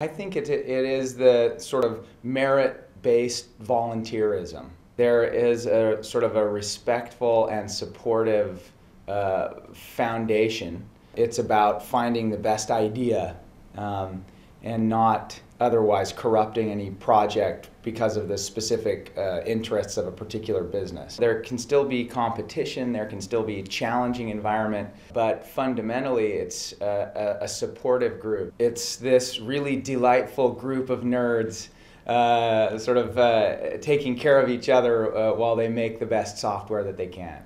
I think it, it is the sort of merit based volunteerism. There is a sort of a respectful and supportive uh, foundation. It's about finding the best idea um, and not otherwise corrupting any project because of the specific uh, interests of a particular business. There can still be competition, there can still be a challenging environment, but fundamentally it's a, a supportive group. It's this really delightful group of nerds uh, sort of uh, taking care of each other uh, while they make the best software that they can.